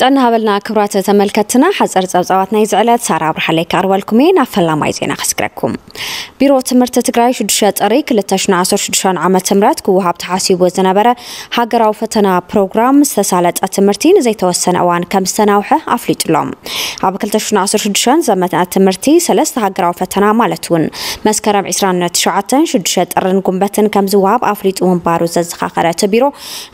ጥዕና ሃበልና ክብራት ተመልከትና ሓፀር ፀብፃባት ናይ ዝዕለት ሳራ ብርሃለይ ካርበልኩም እየ ናብ ፈላማይ ዜና ከስግረኩም ቢሮ ትምህርቲ ትግራይ 6 ጥሪ 2016 ዓ ም ክወሃብ ተሓሲቡ ዝነበረ ሃገራዊ ፈተና ፕሮግራም ዝተሳለጠ ትምህርቲ ንዘይተወሰነ እዋን ከም ዝተናውሐ ኣፍሊጡሎም ኣብ 2016 ዘመነ ትምህርቲ ሰለስተ ሃገራዊ ፈተና ማለት እውን መስከረም 27 6 ጥርን ጉንበትን ከም ዝወሃብ ኣፍሊጡ ምንባሩ ዘዘኻኸረ እቲ ቢሮ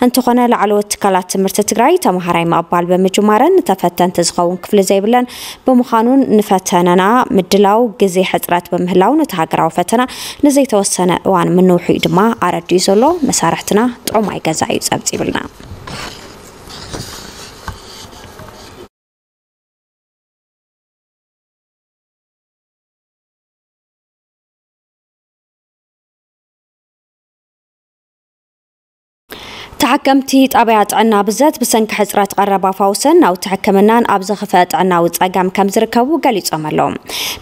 እንተኾነ ላዕለዎት ትካላት ትምህርቲ ትግራይ ተምሃራይ ምቕባል ብምጅማረን ተፈተንቲ ዝኸውን ክፍሊ ዘይብለን ብምዃኑን ንፈተነና ምድላው ግዜ ሕፅረት በምህላው ነቲ ሃገራዊ ፈተና ንዘይተወሰነ እዋን ምንውሑ ድማ ኣረድዩ ዘሎ መሳርሕትና ጥዑማይ ገዛ እዩ ፀብፂብልና ተሓከምቲ ጣብያ ጥዕና ብዘት ብሰንኪ ሕፅረት ቀረባ ፋውስን ናውቲ ሕክምናን ኣብ ዘኽፍአ ጥዕናዊ ፀገም ከም ዝርከቡ ገሊፆም ኣለዉ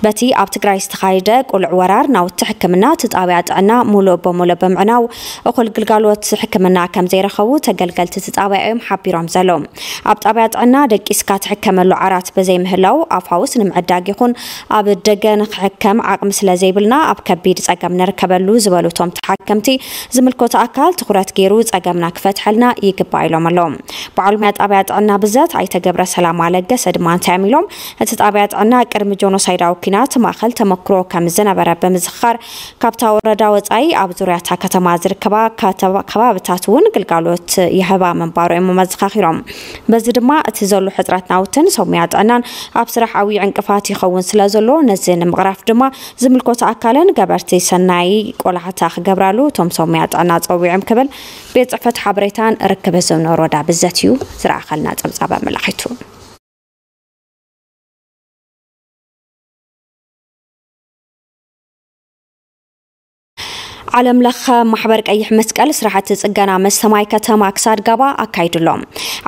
በቲ ኣብ ትግራይ ዝተኻየደ ቁልዕ ወራር ናውቲ ሕክምና እቲ ጣብያ ጥዕና ሙሉእ በሙሉእ ብምዕናው እኹል ግልጋሎት ሕክምና ከም ዘይረኸቡ ተገልገልቲ እቲ ጣብያ እዮም ሓቢሮም ዘለዉ ኣብ ጣብያ ጥዕና ደቂስካ ትሕከመሉ ዓራት በዘይምህላው ኣብ ፋውስ ንምዕዳግ ይኹን ኣብ ደገ ንክሕከም ዓቕሚ ስለ ዘይብልና ኣብ ከቢድ ፀገም ንርከበሉ ዝበሉ እቶም ተሓከምቲ ዝምልከቶ ኣካል ትኩረት ገይሩ ፀገምና ክፈትሐልና ይግባእ ኢሎም ኣለዎም በዓል ሞያ ጣብያ ጥዕና ብዘት ኣይተገብረ ሰላማ ለገሰ ድማ እንታይ እቲ ጣብያ ጥዕና ቅድሚ ጆኖሳይዳዊ ኩናት ማእኸል ተመክሮ ከም ዝነበረ ብምዝኽኻር ካብታ ወረዳ ወፃኢ ኣብ ዙርያታ ከተማ ዝርከባ ከባብታት እውን ግልጋሎት ይህባ ምንባሩ እዮም መዘኻኺሮም። በዚ ድማ እቲ ዘሎ ሕፅረት ናውትን ሰብ ሞያ ጥዕናን ኣብ ስራሕ ዓብዪ ዕንቅፋት ይኸውን ስለ ዘሎ ነዚ ንምቕራፍ ድማ ዝምልከቶ ኣካልን ገበርቲ ሰናይ ቆላሕታ ክገብራሉ እቶም ሰብ ሞያ ጥዕና ፀዊዖም ክብል ቤት ፅሕፈት ሓበሬታን ርክብ ህዝብ ንወረዳ ብዘት ዝረኣኸልና ፀብፃብ ኣመላኺቱ ዓለም ለኸ ማሕበር ቀይሕ መስቀል ስራሕቲ ፅገና መስተማይ ከተማ ክሳድ ጋባ ኣካይድሎም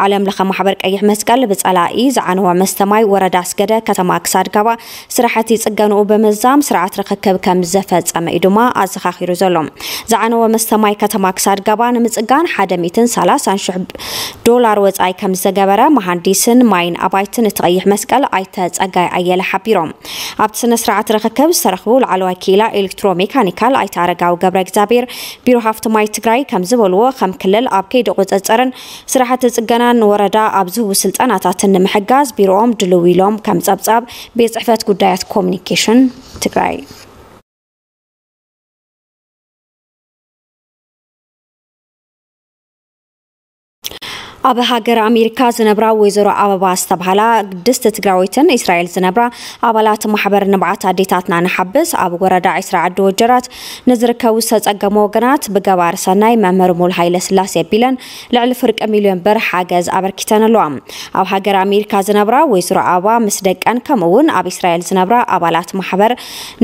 ዓለም ለኸ ማሕበር ቀይሕ መስቀል ብፀላኢ ዝዓነወ መስተማይ ወረዳ ኣስገደ ከተማ ክሳድ ጋባ ስራሕቲ ፅገናኡ ብምዛም ስርዓት ርክክብ ከም ዘፈፀመ እዩ ድማ ኣዘኻኺሩ ዘሎ። ዝዓነወ መስተ ማይ ከተማ ክሳድ ጋባ ንምፅጋን 130 ሽሕ ዶላር ወፃኢ ከም ዝገበረ መሃንዲስን ማይን ኣባይትን እቲ ቀይሕ መስቀል ኣይተ ፀጋይ ኣየለ ሓቢሮም ኣብቲ ስነ ስርዓት ርክክብ ዝተረኽቡ ላዕለዋይ ኪላ ኤሌክትሮሜካኒካል ኣይተ ኣረጋዊ ገብረ እግዚኣብሔር ቢሮ ሃፍቲ ማይ ትግራይ ከም ዝበልዎ ከም ክልል ኣብ ከይዲ ቁፅፅርን ስራሕቲ ፅገናን ወረዳ ኣብ ዝህቡ ስልጠናታትን ንምሕጋዝ ቢሮኦም ድልው ኢሎም ከም ፀብፃብ ቤት ፅሕፈት ጉዳያት ኮሚኒኬሽን ትግራይ ኣብ ሃገር ኣሜሪካ ዝነብራ ወይዘሮ ኣበባ ዝተባሃላ ቅድስቲ ትግራዊትን እስራኤል ዝነብራ ኣባላት ማሕበር ንብዓት ኣዴታትና ንሓብስ ኣብ ወረዳ ዒስራ ዓዲ ወጀራት ንዝርከቡ ዝተፀገሙ ወገናት ብገባር ሰናይ መምህር ሙሉ ሃይለ ኣቢለን ልዕሊ ፍርቂ ሚልዮን ብር ሓገዝ ኣበርኪተን ኣለዋ። ኣብ ሃገር ኣሜሪካ ዝነብራ ወይዘሮ ኣበባ ምስ ደቀን ከምኡውን ኣብ እስራኤል ዝነብራ ኣባላት ማሕበር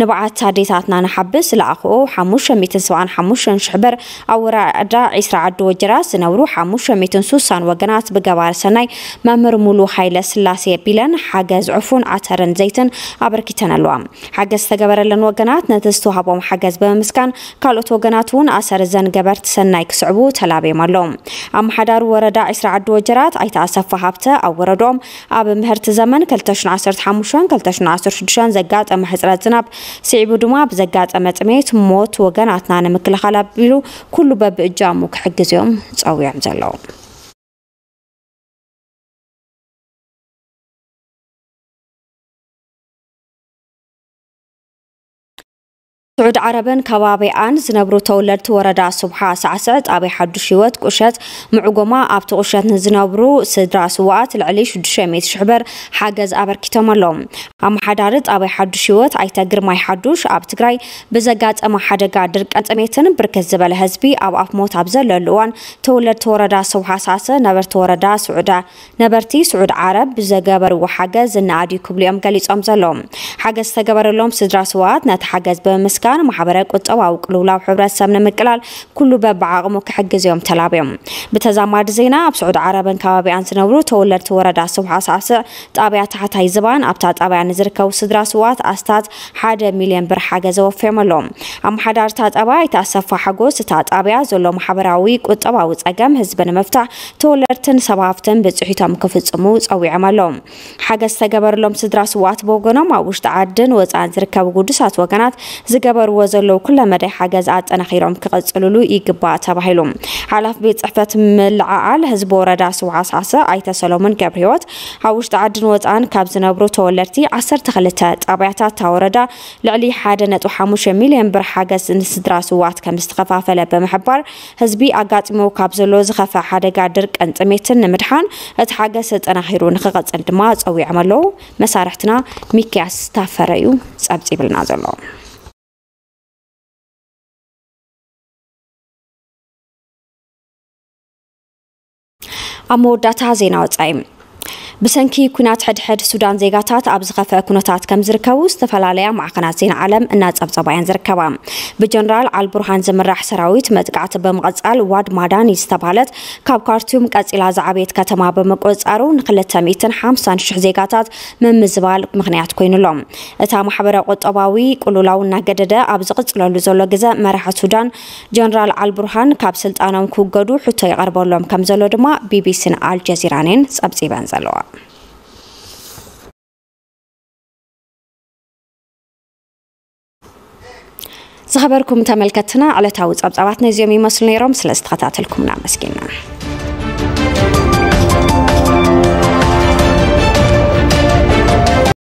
ንብዓት ኣዴታትና ንሓብስ ዝለኣኽኡ 575 ሽሕ ብር ኣብ ወረዳ ዒስራ ዓዲ ወጀራት ዝነብሩ 560 ወገናት ብገባር ሰናይ መምህር ሙሉ ሃይለ ስላሴ ቢለን ሓገዝ ዕፉን ዓተርን ዘይትን ኣበርኪተን ኣለዋ ሓገዝ ዝተገበረለን ወገናት ነቲ ዝተዋሃቦም ሓገዝ ብምምስጋን ካልኦት ወገናት እውን ኣሰር ዘን ገበርቲ ሰናይ ክስዕቡ ተላብዮም ኣለዉ ኣመሓዳሪ ወረዳ 20 ዓዲ ወጀራት ኣይተ ኣሰፋ ሃብተ ኣብ ወረዶኦም ኣብ ምህርቲ ዘመን 2015-2016 ዘጋጠመ ሕፅረት ዝናብ ስዒቡ ድማ ብዘጋጠመ ጥሜት ሞት ወገናትና ንምክልኻል ኣቢሉ ኩሉ በብእጃሙ ክሕግዝ እዮም ፀዊዖም ዘለዉ ስዑድ ዓረብን ከባቢኣን ዝነብሩ ተወለድቲ ወረዳ ሱብሓ ሳዕስዕ ጣብያ ሓዱሽ ሂወት ቁሸት ምዕጎማ ኣብቲ ቁሸት ንዝነብሩ ስድራ ስዋኣት ልዕሊ 600 ሽሕ ብር ሓገዝ ኣበርኪቶም ኣለዉ ኣመሓዳሪ ጣብያ ሓዱሽ ሂወት ኣይተ ግርማይ ሓዱሽ ኣብ ትግራይ ብዘጋጠመ ሓደጋ ድርቀን ጥሜትን ብርክት ዝበለ ህዝቢ ኣብ ኣፍ ሞት ኣብ ዘለሉ እዋን ተወለድቲ ወረዳ ሱብሓ ሳዕስዕ ነበርቲ ወረዳ ስዑዳ ነበርቲ ስዑድ ዓረብ ብዘገበርዎ ሓገዝ እናኣድዩ ክብሉ ገሊፆም ዘለዉ ሓገዝ ዝተገበረሎም ስድራ ስዋኣት ነቲ ሓገዝ ብምስጋን ንምምጋን ማሕበረ ቁጠባዊ ቅልውላው ሕብረተሰብ ንምቅላል ኩሉ በብዓቕሙ ክሕግዝ እዮም ተላብዮም። ብተዛማዲ ዜና ኣብ ስዑድ ዓረብን ከባቢያን ዝነብሩ ተወለድቲ ወረዳ ስውሓ ሳዕስዕ ጣብያ ታሕታይ ዝባን ኣብታ ጣብያ ንዝርከቡ ስድራ ስዋት ኣስታት ሓደ ሚልዮን ብር ሓገዝ ወፊዮም ኣለዎም ኣመሓዳርታ ጣብያ ይተኣሰፋ ሓጎስ እታ ጣብያ ዘሎ ማሕበራዊ ቁጠባዊ ፀገም ህዝቢ ንምፍታሕ ተወለድትን ሰባብትን ብፅሒቶም ክፍፅሙ ፀዊዖም ኣለዎም ሓገዝ ዝተገበረሎም ስድራ ስዋት ብወገኖም ኣብ ውሽጢ ዓድን ወፃእን ዝርከቡ ጉዱሳት ወገናት ዝገበርዎ ዘለው ኩለ መዳይ ሓገዝ ኣጠናኺሮም ክቐፅልሉ ይግባእ ተባሂሉ። ሓላፍ ቤት ፅሕፈት ምልዓዓል ህዝቢ ወረዳ ስውሓ ሳዕስዕ ኣይተ ሰሎሞን ገብረ ሂወት ኣብ ውሽጢ ዓድን ወፃእን ካብ ዝነብሩ ተወለድቲ 12 ጣብያታት እታ ወረዳ ልዕሊ 1.5 ሚልዮን ብር ሓገዝ ንስድራ ስዋት ከም ዝተኸፋፈለ ብምሕባር ህዝቢ ኣጋጢሞ ካብ ዘሎ ዝኸፍአ ሓደጋ ድርቅን ጥሜትን ንምድሓን እቲ ሓገዝ ተጠናኺሩ ንክቐፅል ድማ ፀዊዖም ኣለዉ። መሳርሕትና ሚክያስ ታፈረ እዩ። ፀብፂብልና ዘሎ ኣብ መወዳእታ ዜና ወፃኢ ብሰንኪ ኩናት ሕድሕድ ሱዳን ዜጋታት ኣብ ዝኸፍአ ኩነታት ከም ዝርከቡ ዝተፈላለያ ማዕከናት ዜና ዓለም እናፀብፀባየን ዝርከባ። ብጀነራል አልቡርሃን ዝምራሕ ሰራዊት መጥቃዕቲ ብምቕፃል ዋድ ማዳኒ ዝተባሃለት ካብ ካርቱም ቀፂላ ዝዓበየት ከተማ ብምቁፅፃሩ ን250 ሽሕ ዜጋታት ምምዝባል ምክንያት ኮይኑሎም። እታ ማሕበረ ቁጠባዊ ቁልውላው እናገደደ ኣብ ዝቕፅለሉ ዘሎ ግዜ መራሒ ሱዳን ጀነራል አልቡርሃን ካብ ስልጣኖም ክውገዱ ሕቶ ይቐርበሎም። ከም ዘሎ ድማ ቢቢሲን አልጀዚራንን ፀብፂበን ዘለዋ ዝኸበርኩም ተመልከትና ዕለታዊ ፀብፃባት ነዚኦም ይመስሉ ነይሮም ስለ ዝተኸታተልኩምና መስጊና